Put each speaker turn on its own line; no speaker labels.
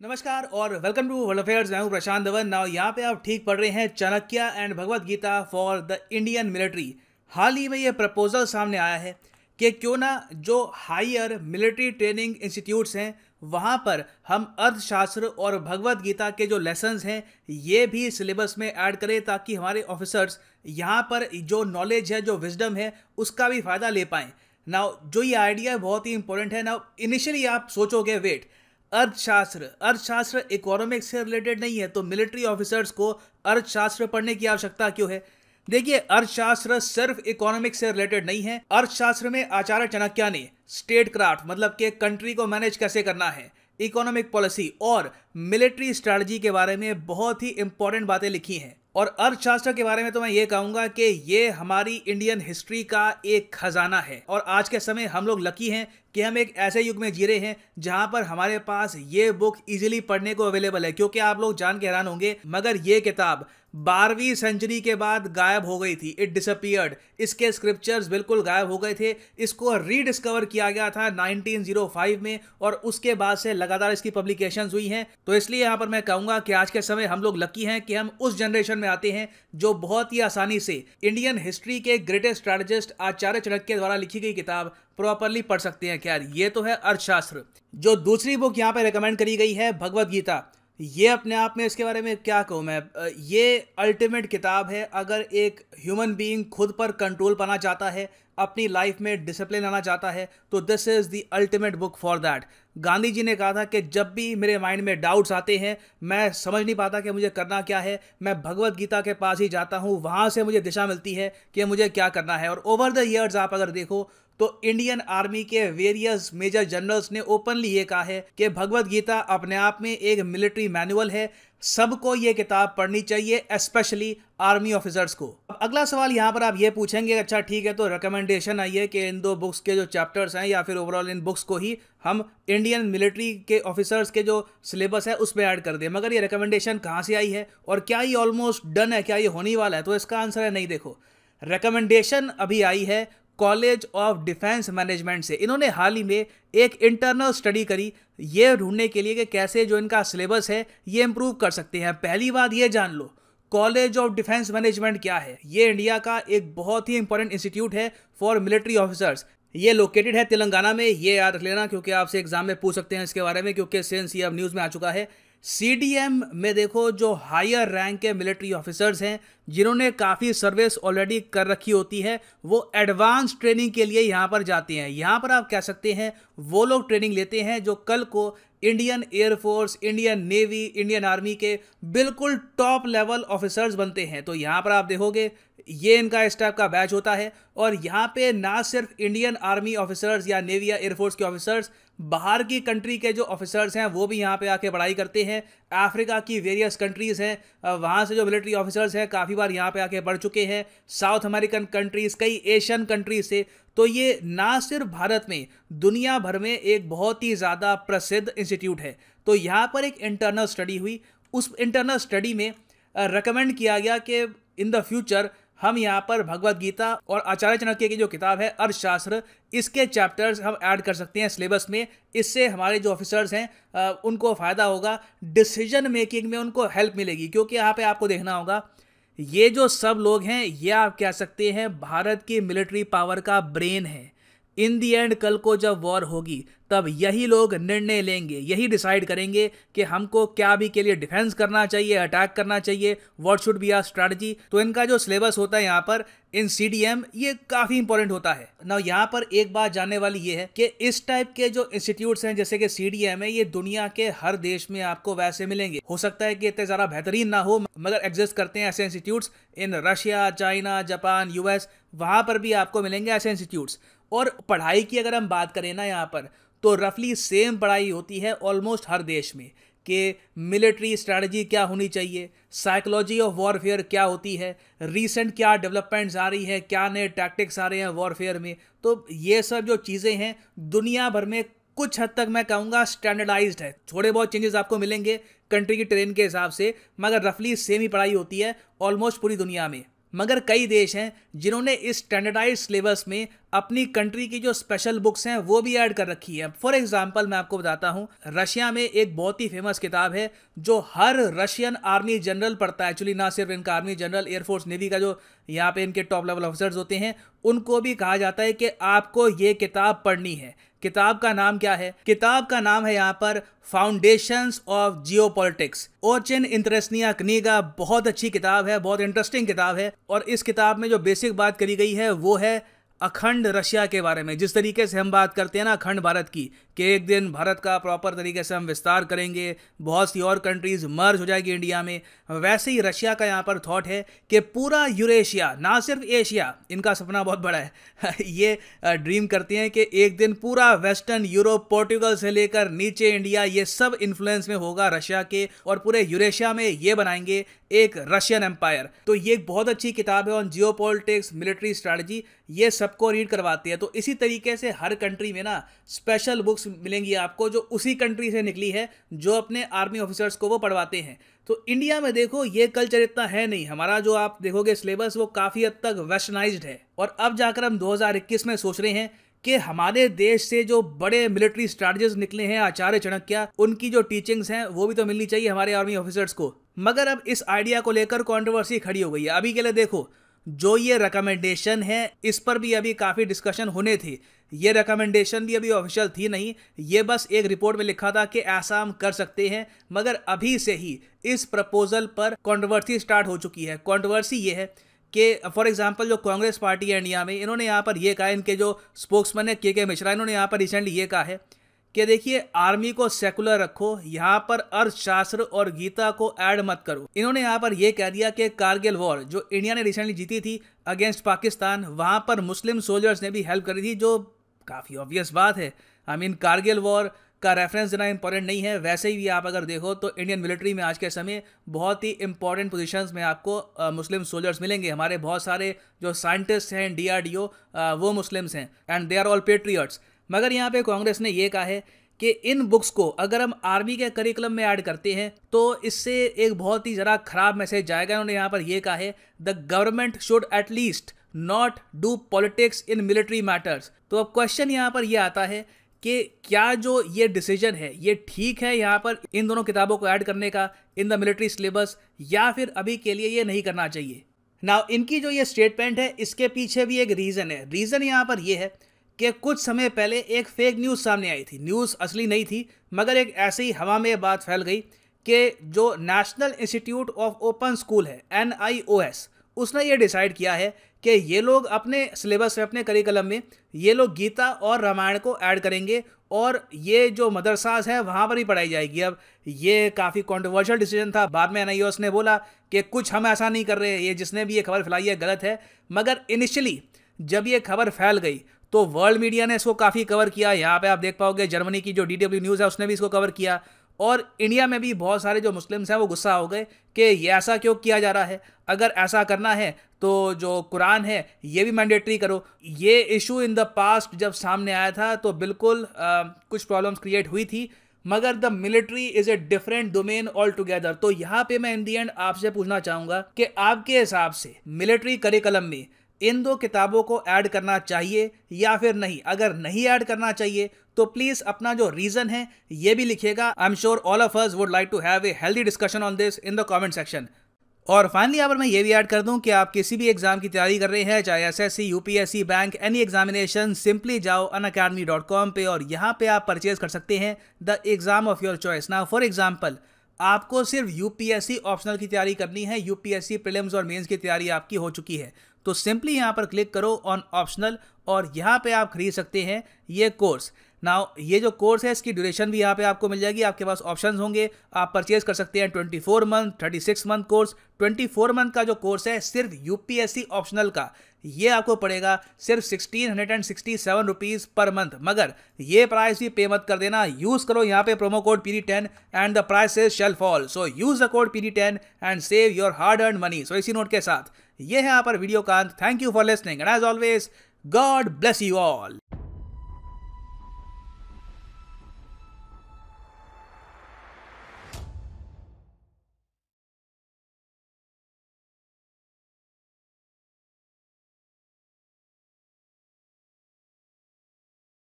नमस्कार और welcome to world affairs मैं हूँ प्रशांत धवन. नाउ यहाँ पे आप ठीक पढ़ रहे हैं Chanakya and Bhagavad Gita for the Indian military हाल ही में ये प्रपोजल सामने आया है कि क्यों ना जो हायर मिलिट्री ट्रेनिंग इंस्टीट्यूट्स हैं, वहाँ पर हम अर्थशास्त्र और भगवत गीता के जो लेसन्स हैं, ये भी सिलेबस में ऐड करें ताकि हमारे ऑफिसर्स यहाँ पर जो नॉलेज है, जो विजडम है, उसका भी फ़ायदा ले पाएँ। नाउ जो ये आइडिया बहुत ही इंपॉर्टेंट है। नाउ इनिशियली आप सोचोगे वेट अर्थशास्त्र। अर्थशास्त्र इकोनॉमिक्स से रिलेटेड नहीं है तो मिलिट्री ऑफिसर्स को अर्थशास्त्र पढ़ने की आवश्यकता क्यों है? देखिए, अर्थशास्त्र सिर्फ़ इकोनॉमिक्स से रिलेटेड नहीं है। अर्थशास्त्र में आचार्य चाणक्य ने स्टेट क्राफ्ट मतलब के कंट्री को मैनेज कैसे करना है इकोनॉमिक पॉलिसी और मिलिट्री स्ट्रैटेजी के बारे में बहुत ही इंपॉर्टेंट बातें लिखी हैं। और अर्थशास्त्र के बारे में तो मैं ये कहूँगा कि ये हमारी इंडियन हिस्ट्री का एक खजाना है। और आज के समय हम लोग लकी हैं कि हम एक ऐसे युग में जी रहे हैं जहाँ पर हमारे पास ये बुक इजीली पढ़ने को अवेलेबल है। क्योंकि आप लोग जान के हैरान होंगे, मगर ये किताब बारहवीं सेंचुरी के बाद गायब हो गई थी। इट डिसअपियर्ड इसके स्क्रिप्चर्स बिल्कुल गायब हो गए थे। इसको रीडिस्कवर किया गया था 1905 में और उसके बाद से लगातार इसकी पब्लिकेशंस हुई हैं। तो इसलिए यहाँ पर मैं कहूँगा कि आज के समय हम लोग लकी हैं कि हम उस जनरेशन में आते हैं जो बहुत ही आसानी से इंडियन हिस्ट्री के ग्रेटेस्ट स्ट्रैटेजिस्ट आचार्य चाणक्य द्वारा लिखी गई किताब प्रॉपरली पढ़ सकते हैं। क्या ये तो है अर्थशास्त्र। जो दूसरी बुक यहाँ पे रिकमेंड करी गई है, भगवत गीता। ये अपने आप में इसके बारे में क्या कहूँ मैं? ये अल्टीमेट किताब है। अगर एक ह्यूमन बीइंग खुद पर कंट्रोल पाना चाहता है, अपनी लाइफ में डिसिप्लिन आना चाहता है तो this is the ultimate book for that Gandhi ji ने कहा था कि जब भी मेरे माइंड में डाउट्स आते हैं, मैं समझ नहीं पाता कि मुझे करना क्या है। मैं भगवत गीता के पास ही जाता हूँ, वहाँ से मुझे दिशा मिलती है कि मुझे क्या करना है। और ओवर द ईयर्स आप अगर देखो तो इंडियन आर्मी के वेरियस मेजर जनरल्स ने ओपनली ये कहा है कि भगवत गीता अपने आप में एक मिलिट्री मैनुअल है। सबको ये किताब पढ़नी चाहिए स्पेशली आर्मी ऑफिसर्स को। अब अगला सवाल यहाँ पर आप ये पूछेंगे अच्छा ठीक है तो रिकमेंडेशन आई है कि इन दो बुक्स के जो चैप्टर्स हैं या फिर ओवरऑल इन बुक्स को ही हम इंडियन मिलिट्री के ऑफिसर्स के जो सिलेबस है, उसमें ऐड कर दें। मगर ये रिकमेंडेशन कहाँ से आई है और क्या ये ऑलमोस्ट डन है, क्या ये होने वाला है? तो इसका आंसर है नहीं, देखो। रिकमेंडेशन अभी आई है कॉलेज ऑफ़ डिफेंस मैनेजमेंट से। इन्होंने हाल ही में एक इंटरनल स्टडी करी, ये ढूँढने के लिए कि कैसे जो इनका सिलेबस है, ये इंप्रूव कर सकते हैं। पहली बात ये जान लो, कॉलेज ऑफ़ डिफेंस मैनेजमेंट क्या है? ये इंडिया का एक बहुत ही इंपॉर्टेंट इंस्टीट्यूट है फॉर मिलिट्री ऑफिसर्स ये लोकेटेड है तेलंगाना में, ये याद रख लेना, क्योंकि आपसे एग्ज़ाम में पूछ सकते हैं इसके बारे में, क्योंकि सेंस ये अब न्यूज़ में आ चुका है। सीडीएम में देखो जो हायर रैंक के मिलिट्री ऑफिसर्स हैं, जिन्होंने काफ़ी सर्विस ऑलरेडी कर रखी होती है, वो एडवांस ट्रेनिंग के लिए यहाँ पर जाते हैं। यहाँ पर आप कह सकते हैं, वो लोग ट्रेनिंग लेते हैं जो कल को Indian air force Indian navy Indian army के बिल्कुल टॉप लेवल ऑफिसर्स बनते हैं। तो यहाँ पर आप देखोगे ये इनका इस टाइप का बैच होता है और यहाँ पे ना सिर्फ़ इंडियन आर्मी ऑफिसर्स या नेवी या एयरफोर्स के ऑफिसर्स, बाहर की कंट्री के जो ऑफिसर्स हैं, वो भी यहाँ पे आके पढ़ाई करते हैं। अफ्रीका की वेरियस कंट्रीज़ हैं वहाँ से जो मिलिट्री ऑफिसर्स हैं, काफ़ी बार यहाँ पे आके पढ़ चुके हैं। साउथ अमेरिकन कंट्रीज़ कई एशियन कंट्रीज़ से। तो ये ना सिर्फ़ भारत में, दुनिया भर में एक बहुत ही ज़्यादा प्रसिद्ध इंस्टीट्यूट है। तो यहाँ पर एक इंटरनल स्टडी हुई। उस इंटरनल स्टडी में रिकमेंड किया गया कि इन द फ्यूचर हम यहाँ पर भगवत गीता और आचार्य चाणक्य की जो किताब है, अर्थशास्त्र, इसके चैप्टर्स हम ऐड कर सकते हैं सिलेबस में। इससे हमारे जो ऑफिसर्स हैं उनको फ़ायदा होगा डिसीज़न मेकिंग में उनको हेल्प मिलेगी, क्योंकि यहाँ पे आपको देखना होगा, ये जो सब लोग हैं, ये आप कह सकते हैं, भारत की मिलिट्री पावर का ब्रेन है। इन दी एंड कल को जब वॉर होगी, तब यही लोग निर्णय लेंगे, यही डिसाइड करेंगे कि हमको क्या भी के लिए डिफेंस करना चाहिए अटैक करना चाहिए what should be our strategy तो इनका जो सिलेबस होता है यहाँ पर इन सीडीएम ये काफ़ी इंपॉर्टेंट होता है। ना यहाँ पर एक बात जानने वाली ये है कि इस टाइप के जो इंस्टीट्यूट हैं, जैसे कि सीडीएम है, ये दुनिया के हर देश में आपको वैसे मिलेंगे। हो सकता है कि इतने ज़्यादा बेहतरीन ना हो, मगर एग्जिस्ट करते हैं ऐसे institutes in Russia China Japan US वहाँ पर भी आपको मिलेंगे ऐसे इंस्टीट्यूट्स और पढ़ाई की अगर हम बात करें ना यहाँ पर तो रफली सेम पढ़ाई होती है ऑलमोस्ट हर देश में कि मिलिट्री स्ट्रैटेजी क्या होनी चाहिए साइकोलॉजी ऑफ़ वॉरफेयर क्या होती है रीसेंट क्या डेवलपमेंट्स आ रही है, क्या नए टैक्टिक्स आ रहे हैं वॉरफेयर में। तो ये सब जो चीज़ें हैं, दुनिया भर में कुछ हद तक मैं कहूँगा स्टैंडर्डाइज्ड है। थोड़े बहुत चेंजेस आपको मिलेंगे कंट्री की ट्रेन के हिसाब से, मगर रफली सेम ही पढ़ाई होती है ऑलमोस्ट पूरी दुनिया में। मगर कई देश हैं जिन्होंने इस स्टैंडर्डाइज सिलेबस में अपनी कंट्री की जो स्पेशल बुक्स हैं, वो भी ऐड कर रखी है। फॉर एग्ज़ाम्पल मैं आपको बताता हूँ, रशिया में एक बहुत ही फ़ेमस किताब है, जो हर रशियन आर्मी जनरल पढ़ता है। एक्चुअली ना सिर्फ़ इनका आर्मी जनरल एयरफोर्स नेवी का जो यहाँ पे इनके टॉप लेवल ऑफिसर्स होते हैं, उनको भी कहा जाता है कि आपको ये किताब पढ़नी है। किताब का नाम क्या है? किताब का नाम है यहाँ पर फाउंडेशन ऑफ़ जियो पॉलिटिक्स ओचिन इंतरसनिया कनीगा बहुत अच्छी किताब है, बहुत इंटरेस्टिंग किताब है और इस किताब में जो बेसिक बात करी गई है, वो है अखंड रशिया के बारे में। जिस तरीके से हम बात करते हैं ना अखंड भारत की, कि एक दिन भारत का प्रॉपर तरीके से हम विस्तार करेंगे, बहुत सी और कंट्रीज़ मर्ज हो जाएगी इंडिया में। वैसे ही रशिया का यहाँ पर थॉट है कि पूरा यूरेशिया ना सिर्फ़ एशिया इनका सपना बहुत बड़ा है। ये ड्रीम करते हैं कि एक दिन पूरा वेस्टर्न यूरोप पोर्टुगल से लेकर नीचे इंडिया ये सब इन्फ्लुएंस में होगा रशिया के, और पूरे यूरेशिया में ये बनाएँगे। एक रशियन एम्पायर तो ये एक बहुत अच्छी किताब है on geopolitics military strategy ये सबको रीड करवाती है। तो इसी तरीके से हर कंट्री में ना स्पेशल बुक्स मिलेंगी आपको जो उसी कंट्री से निकली है, जो अपने आर्मी ऑफिसर्स को वो पढ़वाते हैं। तो इंडिया में देखो, ये कल्चर इतना है नहीं। हमारा जो आप देखोगे सिलेबस वो काफ़ी हद तक वेस्टर्नाइज्ड है। और अब जाकर हम 2021 में सोच रहे हैं कि हमारे देश से जो बड़े मिलिट्री स्ट्रैटेजिस्ट निकले हैं, आचार्य चाणक्य, उनकी जो टीचिंग्स हैं, वो भी तो मिलनी चाहिए हमारे आर्मी ऑफिसर्स को। मगर अब इस आइडिया को लेकर कॉन्ट्रोवर्सी खड़ी हो गई है। अभी के लिए देखो, जो ये रिकमेंडेशन है, इस पर भी अभी काफ़ी डिस्कशन होने थे। ये रिकमेंडेशन भी अभी ऑफिशियल थी नहीं, ये बस एक रिपोर्ट में लिखा था कि ऐसा हम कर सकते हैं, मगर अभी से ही इस प्रपोजल पर कॉन्ट्रोवर्सी स्टार्ट हो चुकी है। कॉन्ट्रोवर्सी ये है कि फॉर एग्जांपल जो कांग्रेस पार्टी है इंडिया में, इन्होंने यहाँ पर ये कहा, इनके जो स्पोक्समैन है के के मिश्रा, इन्होंने यहाँ पर रिसेंटली ये कहा है कि देखिए आर्मी को सेकुलर रखो यहाँ पर अर्थशास्त्र और गीता को ऐड मत करो। इन्होंने यहाँ पर यह कह दिया कि कारगिल वॉर जो इंडिया ने रिसेंटली जीती थी अगेंस्ट पाकिस्तान वहाँ पर मुस्लिम सोल्जर्स ने भी हेल्प करी थी जो काफ़ी ऑब्वियस बात है। आई मीन कारगिल वॉर का रेफरेंस देना इंपॉर्टेंट नहीं है। वैसे ही भी आप अगर देखो तो इंडियन मिलिट्री में आज के समय बहुत ही इंपॉर्टेंट पोजीशंस में आपको आ, मुस्लिम सोल्जर्स मिलेंगे। हमारे बहुत सारे जो साइंटिस्ट हैं डीआरडीओ वो मुस्लिम्स हैं। And they are all patriots मगर यहाँ पे कांग्रेस ने ये कहा है कि इन बुक्स को अगर हम आर्मी के करिकुलम में ऐड करते हैं तो इससे एक बहुत ही ज़रा खराब मैसेज जाएगा। उन्होंने यहाँ पर यह कहा है the government should at least not do politics in military matters तो अब क्वेश्चन यहाँ पर यह आता है कि क्या जो ये डिसीज़न है, ये ठीक है यहाँ पर इन दोनों किताबों को ऐड करने का इन द मिलिट्री सिलेबस या फिर अभी के लिए ये नहीं करना चाहिए? ना इनकी जो ये स्टेटमेंट है, इसके पीछे भी एक रीज़न है। रीज़न यहाँ पर यह है कि कुछ समय पहले एक फेक न्यूज़ सामने आई थी। न्यूज़ असली नहीं थी, मगर एक ऐसे हवा में बात फैल गई कि जो national institute of open school है एनआईओएस उसने ये डिसाइड किया है कि ये लोग अपने सिलेबस में, अपने करिकुलम में, ये लोग गीता और रामायण को ऐड करेंगे और ये जो मदरसाज है, वहाँ पर ही पढ़ाई जाएगी। अब ये काफ़ी कॉन्ट्रोवर्शियल डिसीज़न था। बाद में एन ने बोला कि कुछ हम ऐसा नहीं कर रहे, ये जिसने भी ये खबर फैलाई है, गलत है। मगर इनिशियली जब ये खबर फैल गई तो वर्ल्ड मीडिया ने इसको काफ़ी कवर किया। यहाँ पे आप देख पाओगे जर्मनी की जो डी डब्ल्यू न्यूज़ है उसने भी इसको कवर किया। और इंडिया में भी बहुत सारे जो मुस्लिम्स हैं वो गुस्सा हो गए कि ये ऐसा क्यों किया जा रहा है? अगर ऐसा करना है तो जो कुरान है ये भी मैंडेटरी करो। ये इशू इन द पास्ट जब सामने आया था तो बिल्कुल आ, कुछ प्रॉब्लम्स क्रिएट हुई थी मगर the military is a different domain altogether तो यहाँ पे मैं इन दी एंड आपसे पूछना चाहूँगा कि आपके हिसाब से मिलिट्री करिकुलम में इन दो किताबों को ऐड करना चाहिए या फिर नहीं। अगर नहीं ऐड करना चाहिए तो प्लीज़ अपना जो रीजन है, ये भी लिखिएगा। I am sure all of us would like to have a healthy discussion on this in the comment section और फाइनली पर मैं ये भी ऐड कर दूँ कि आप किसी भी एग्ज़ाम की तैयारी कर रहे हैं, चाहे S S C UPSC bank any examination simply जाओ अन अकेडमी डॉट कॉम पर और यहाँ पे आप परचेज कर सकते हैं the exam of your choice ना फॉर एग्ज़ाम्पल आपको सिर्फ़ यूपीएससी ऑप्शनल की तैयारी करनी है। यूपीएससी प्रीलिम्स और मेंस की तैयारी आपकी हो चुकी है। तो सिंपली यहाँ पर क्लिक करो ऑन ऑप्शनल और यहाँ पे आप खरीद सकते हैं ये कोर्स नाउ ये जो कोर्स है, इसकी ड्यूरेशन भी यहाँ पे आपको मिल जाएगी। आपके पास ऑप्शंस होंगे। आप परचेज कर सकते हैं 24 मंथ 36 मंथ कोर्स 24 मंथ का जो कोर्स है, सिर्फ़ यूपीएससी ऑप्शनल का। ये आपको पड़ेगा सिर्फ़ sixteen hundred and sixty seven rupees per month मगर ये प्राइस भी पे मत कर देना। यूज़ करो यहाँ पे promo code P D ten and the price shall fall so use the code P D ten and save your hard earned money so इसी नोट के साथ। ये है यहाँ पर video Kant thank you for listening and as always God bless you all